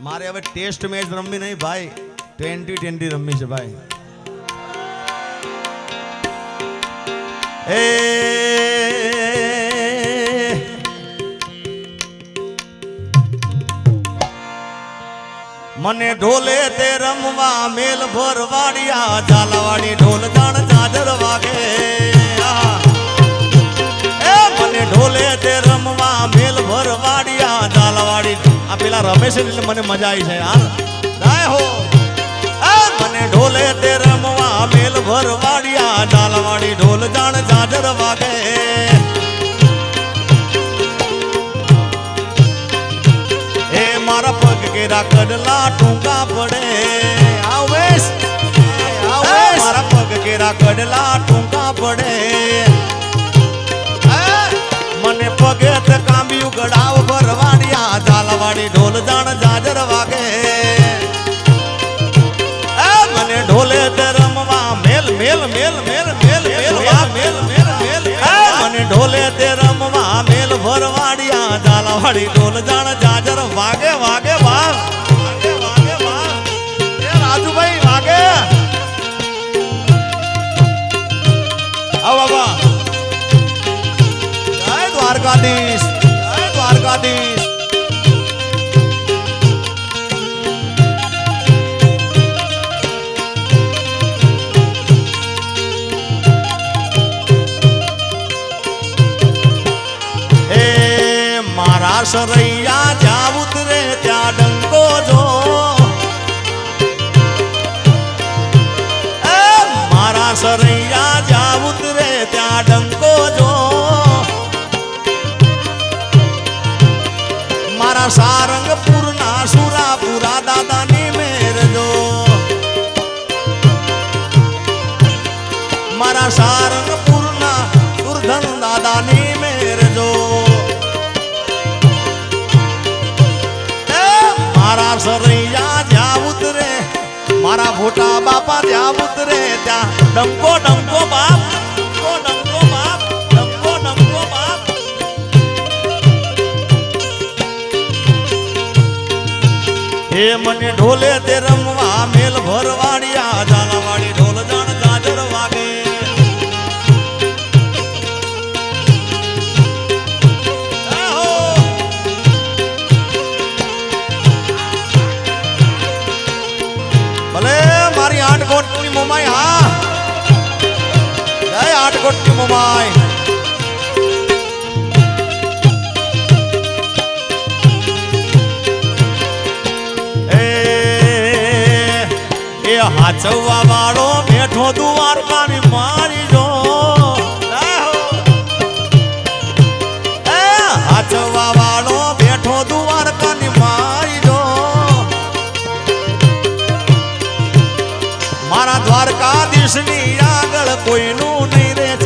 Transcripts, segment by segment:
મારે હવે test match રમવી નહીં, ભાઈ. ટ્વેન્ટી ટ્વેન્ટી રમવી છે, ભાઈ. એ! મને ઢોલે તે રમવા મેલ ભરવાડિયા, ઝાલાવાડી ઢોલ જાણ જાજર વાગે. મને ઢોલે તે રમવા મેલ ઝાલાવાડી પેલા રમેશ એટલે મને મજા આવી છે. હાલ ગાય હો. મને ઢોલે તે રમવા મેલ ભરવાડિયા ડાલવાડી ઢોલ જાણ જાજર વાગે. એ મારા પગ કેરા કડલા ટૂંકા પડે. આવેશ મારા પગ કેરા કડલા ટૂંકા પડે. ઝાલવાડી ઢોલ જાણ જાજર વાગે વાગે વાહ વાગે વાગે વાહ એ રાજુભાઈ વાગે આવ બાબા જય દ્વારકાધીશ જય દ્વારકાધીશ સરૈયા જ્યાં મારા મોટા બાપા ત્યાં ઉતરે ત્યાં. ડંકો ડંકો બાપ ડંકો મને ઢોલે તે રમવા, મેલ ભરવાડિયા, ઝાલાવાડી મોમાઈ એ હાચવવા વાળો બેઠો દ્વારકાની મારી જો. હાચવવા વાળો બેઠો દ્વારકાની મારી જો. મારા દ્વારકાધીશની આગળ કોઈનું નહીં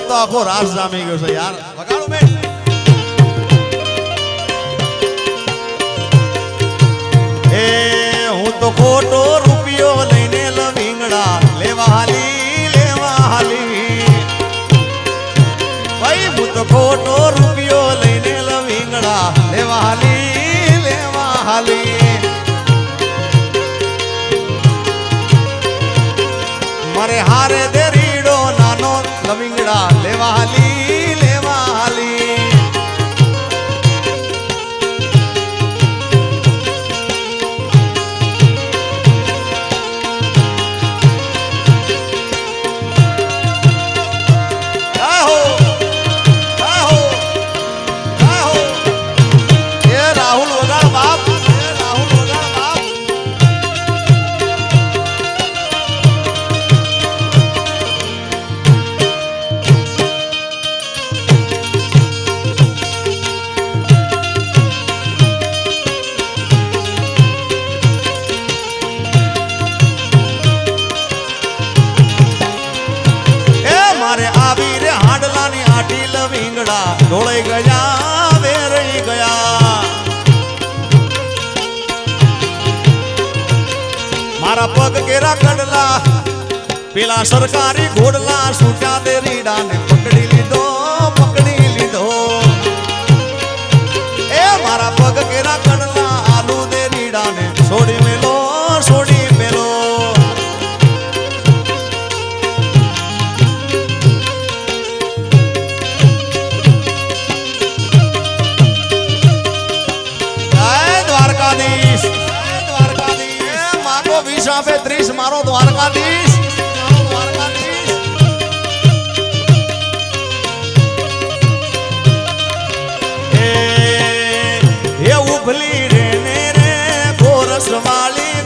વાત તો આખો રાસ જામી ગયો છે યાર. વગાડો મેં એ હું તો ખોટો રૂપિયો લઈને લવિંગડા લેવા હાલી લેવા હાલી ભાઈ, હું તો ખોટો રૂપિયો લઈને લવિંગડા લેવા હાલી લેવા હાલી મારે હારે લવિંગડા મારા પગ કેરા કડલા પેલા સરકારી ઘોડલા છૂટ્યા તે રીડાને પકડી લીધો પકડી આપે ત્રીસ મારો દ્વારકાધીશ. એ ઉભલી રે ને રે કોરસ વાળી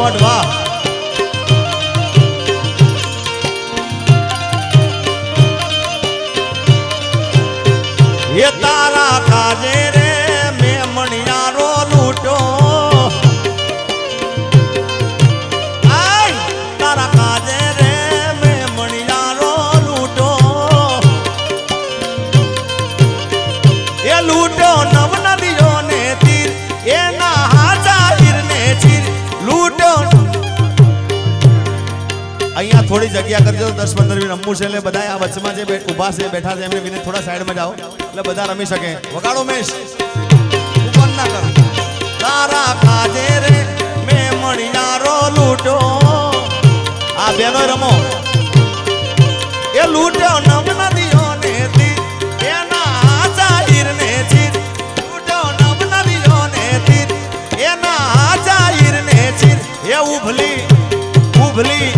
மாட்டு வா. થોડી જગ્યા કરજો, દસ પંદર મિનિટ રમવું છે એટલે બધા આ વચમાં જે ઊભા છે, બેઠા છે, એમને વિનંતી થોડા સાઈડમાં જાઓ. એટલે બધા રમી શકે. વગાડો મેશ. ઉપર ના કરો. તારા કાજે રે, મે મણિયારો લૂટો. આ બેનો રમો. એ લૂટ્યો નવ નદીઓ ને દી એના જાહીર ને ચીર. લૂટ્યો નવ નદીઓ ને તીર. એના જાહીર ને ચીર. એ ઉભલી ઉભલી.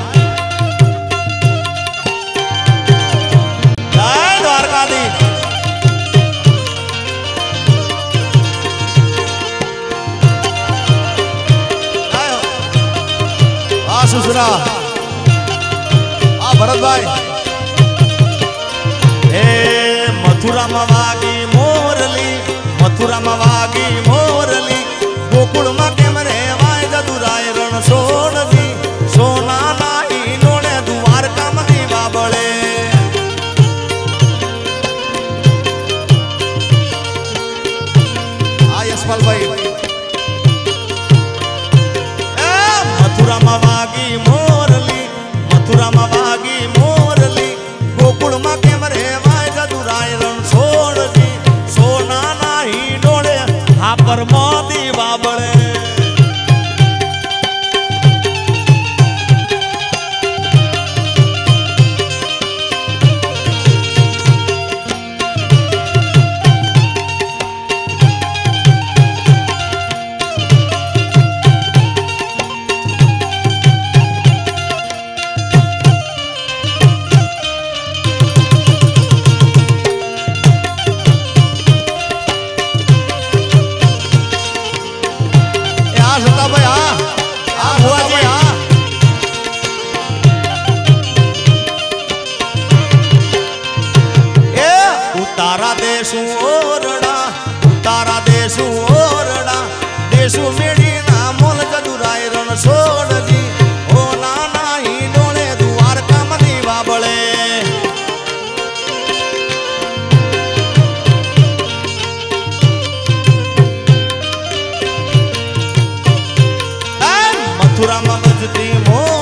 દીકરા આ ભરતભાઈ. હે મથુરામાં વાગી મોરલી મથુરામાં વાગી મથુરામાં બજતી મો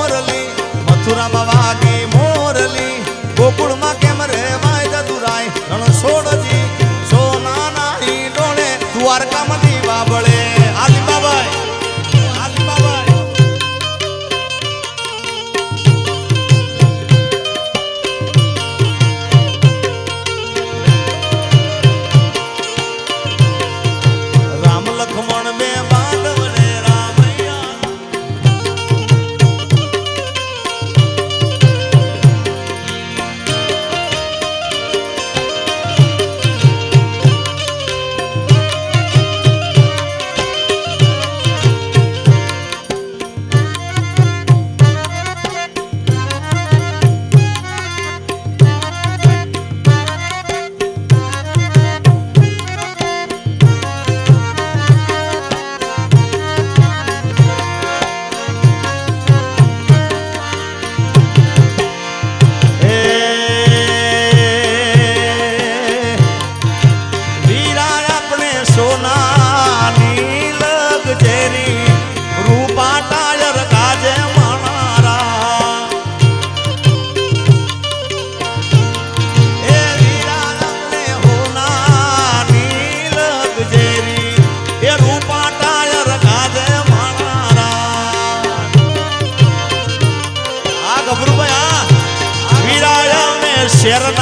Sierra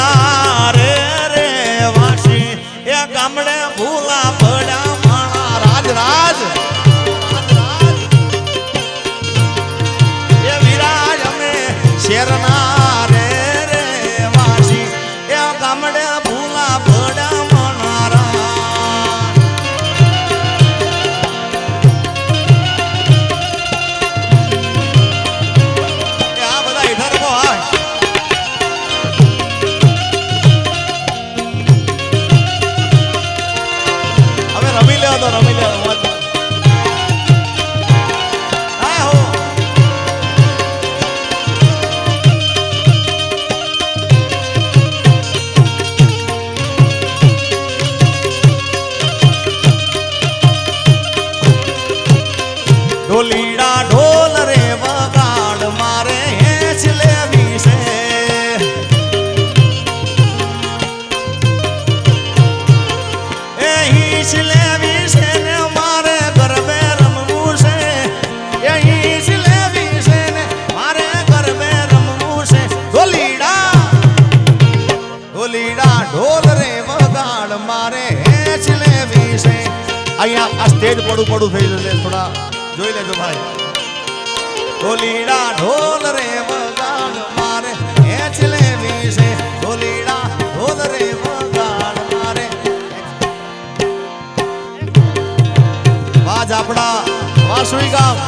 મારે હેચ લેવી છે. અહીંયા આ સ્ટેજ પડું પડું થઈ જશે. થોડા જોઈ લેજો ભાઈ. ઢોલીડા ઢોલ રે વગાડ, મારે હેચ લેવી છે. ઢોલીડા ઢોલ રે વગાડ, મારે આજ આપણા વાસુઈ ગામ.